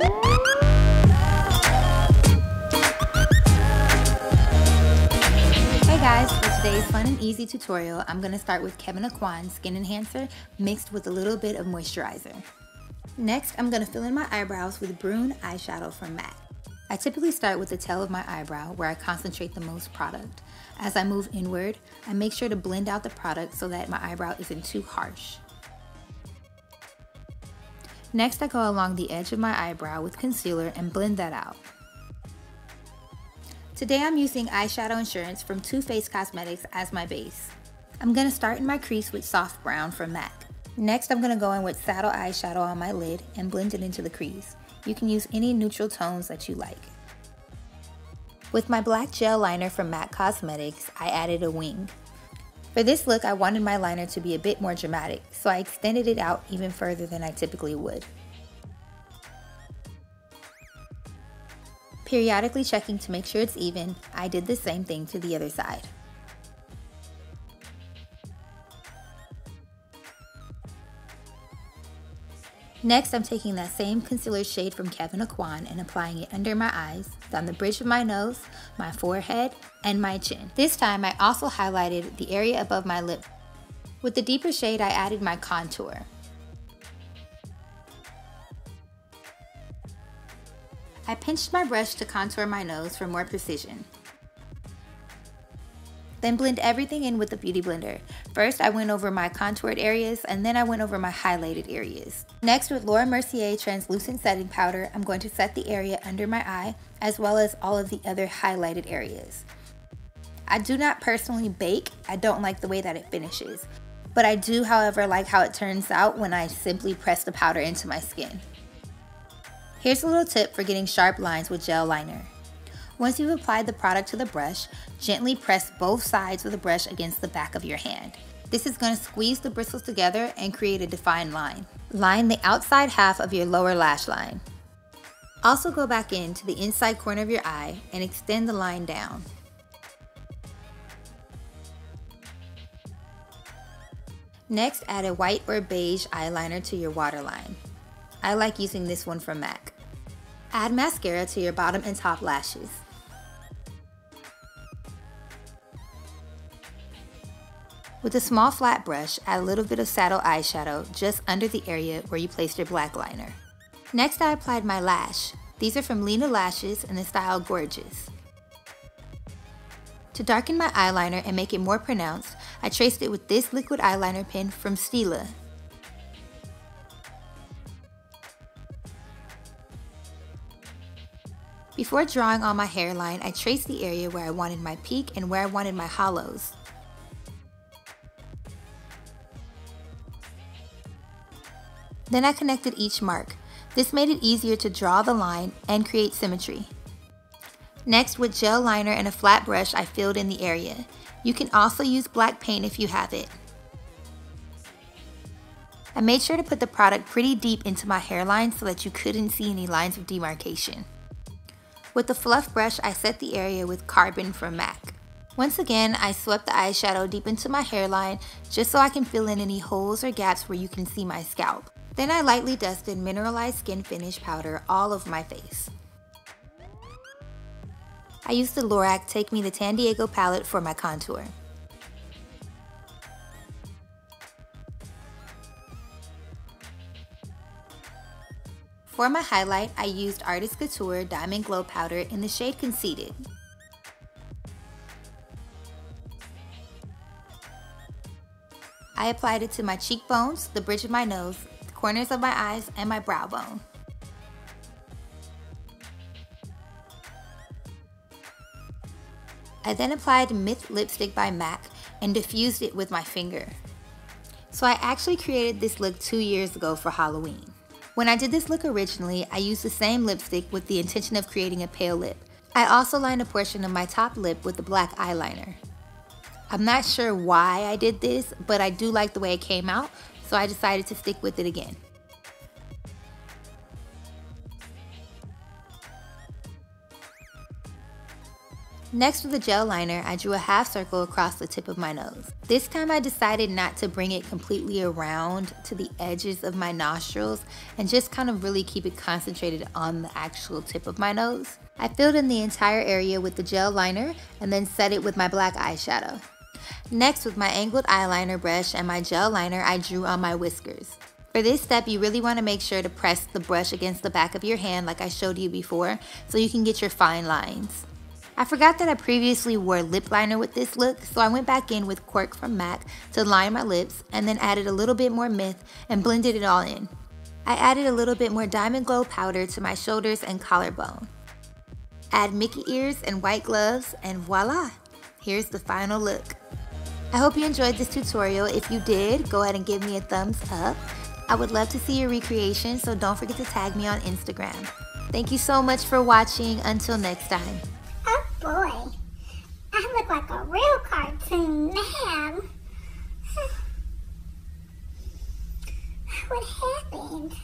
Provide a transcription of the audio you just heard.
Hey guys, for today's fun and easy tutorial, I'm going to start with Kevyn Aucoin Skin Enhancer mixed with a little bit of moisturizer. Next, I'm going to fill in my eyebrows with Brun eyeshadow from MAC. I typically start with the tail of my eyebrow where I concentrate the most product. As I move inward, I make sure to blend out the product so that my eyebrow isn't too harsh. Next, I go along the edge of my eyebrow with concealer and blend that out. Today I'm using Eyeshadow Insurance from Too Faced Cosmetics as my base. I'm going to start in my crease with Soft Brown from MAC. Next I'm going to go in with Saddle Eyeshadow on my lid and blend it into the crease. You can use any neutral tones that you like. With my black gel liner from MAC Cosmetics, I added a wing. For this look, I wanted my liner to be a bit more dramatic, so I extended it out even further than I typically would. Periodically checking to make sure it's even, I did the same thing to the other side. Next, I'm taking that same concealer shade from Kevyn Aucoin and applying it under my eyes, down the bridge of my nose, my forehead, and my chin. This time, I also highlighted the area above my lip. With the deeper shade, I added my contour. I pinched my brush to contour my nose for more precision. Then blend everything in with the Beauty Blender. First, I went over my contoured areas and then I went over my highlighted areas. Next, with Laura Mercier Translucent Setting Powder, I'm going to set the area under my eye as well as all of the other highlighted areas. I do not personally bake, I don't like the way that it finishes. But I do, however, like how it turns out when I simply press the powder into my skin. Here's a little tip for getting sharp lines with gel liner. Once you've applied the product to the brush, gently press both sides of the brush against the back of your hand. This is going to squeeze the bristles together and create a defined line. Line the outside half of your lower lash line. Also go back in to the inside corner of your eye and extend the line down. Next, add a white or beige eyeliner to your waterline. I like using this one from MAC. Add mascara to your bottom and top lashes. With a small flat brush, add a little bit of saddle eyeshadow just under the area where you placed your black liner. Next, I applied my lash. These are from Lena Lashes in the style Gorgeous. To darken my eyeliner and make it more pronounced, I traced it with this liquid eyeliner pen from Stila Before drawing on my hairline, I traced the area where I wanted my peak and where I wanted my hollows. Then I connected each mark. This made it easier to draw the line and create symmetry. Next, with gel liner and a flat brush, I filled in the area. You can also use black paint if you have it. I made sure to put the product pretty deep into my hairline so that you couldn't see any lines of demarcation. With the fluff brush, I set the area with Carbon from MAC. Once again, I swept the eyeshadow deep into my hairline just so I can fill in any holes or gaps where you can see my scalp. Then I lightly dusted Mineralized Skin Finish powder all over my face. I used the Lorac Take Me to Tantego palette for my contour. For my highlight, I used Artist Couture Diamond Glow Powder in the shade Conceited. I applied it to my cheekbones, the bridge of my nose, the corners of my eyes, and my brow bone. I then applied Myth Lipstick by MAC and diffused it with my finger. So I actually created this look two years ago for Halloween. When I did this look originally, I used the same lipstick with the intention of creating a pale lip. I also lined a portion of my top lip with the black eyeliner. I'm not sure why I did this, but I do like the way it came out, so I decided to stick with it again. Next with the gel liner, I drew a half circle across the tip of my nose. This time I decided not to bring it completely around to the edges of my nostrils and just kind of really keep it concentrated on the actual tip of my nose. I filled in the entire area with the gel liner and then set it with my black eyeshadow. Next with my angled eyeliner brush and my gel liner, I drew on my whiskers. For this step, you really want to make sure to press the brush against the back of your hand like I showed you before so you can get your fine lines. I forgot that I previously wore lip liner with this look, so I went back in with Cork from MAC to line my lips and then added a little bit more Myth and blended it all in. I added a little bit more Diamond Glow powder to my shoulders and collarbone. Add Mickey ears and white gloves and voila! Here's the final look. I hope you enjoyed this tutorial. If you did, go ahead and give me a thumbs up. I would love to see your recreation, so don't forget to tag me on Instagram. Thank you so much for watching. Until next time Oh boy. I look like a real cartoon now. what happened?